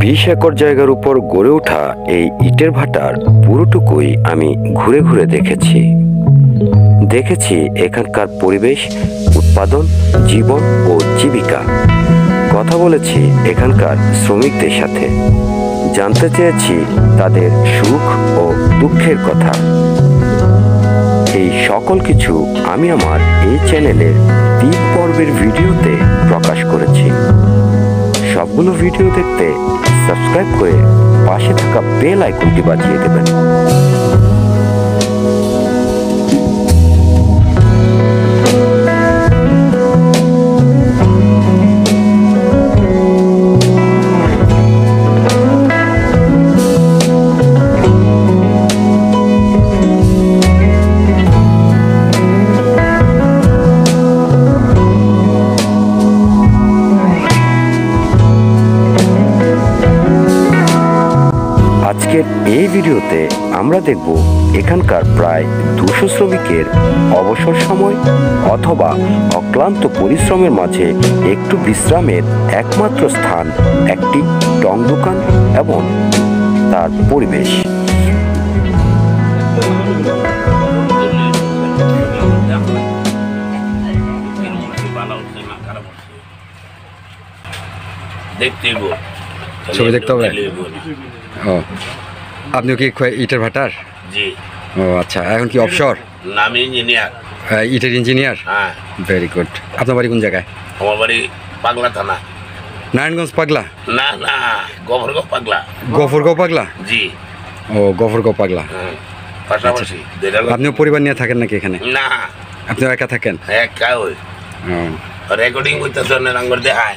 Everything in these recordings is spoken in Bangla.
বিশ একর জায়গার উপর গড়ে ওঠা এই ইটের ভাটার পুরোটুকুই আমি ঘুরে ঘুরে দেখেছি। দেখেছি এখানকার পরিবেশ, উৎপাদন, জীবন ও জীবিকা। কথা বলেছি এখানকার শ্রমিকদের সাথে। জানতে চেয়েছি তাদের সুখ ও দুঃখের কথা। এই সকল কিছু আমি আমার এই চ্যানেলের তিন পর্বের ভিডিওতে প্রকাশ করেছি। সবগুলো ভিডিও দেখতে সাবস্ক্রাইব করে পাশে থাকা বেল আইকনটি বাজিয়ে দেবেন। আজকের এই ভিডিওতে আমরা দেখব এখানকার প্রায় দুশো শ্রমিকের অবসর সময় অথবা অক্লান্ত পরিশ্রমের মাঝে একটু বিশ্রামের একমাত্র স্থান, একটি টং দোকান এবং তার পরিবেশ। দেখতেই ছবি দেখতে হবে? ও। আপনিও কি ইটের ভাটার? জি। ও আচ্ছা। এখন কি অবসর নাম ইঞ্জিনিয়ার হ্যাঁ ইটের ইঞ্জিনিয়ার হ্যাঁ। ভেরি গুড আপনার বাড়ি কোন জায়গায়? আমার বাড়ি পাগলা থানা। নারায়ণগঞ্জ পাগলা? না না। গোবরগাঁও পাগলা। গফরগাঁও পাগলা? জি। ও গফরগাঁও পাগলা। হুম, পাশাপাশি আপনিও পরিবার নিয়ে থাকেন নাকি এখানে? না। আপনিও একা থাকেন? একা ওই। রেকর্ডিং করতেছে রাঙ্গর দেখায়।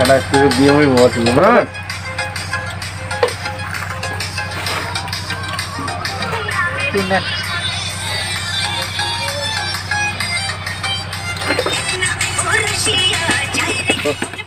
i still be away watching you run. Thank.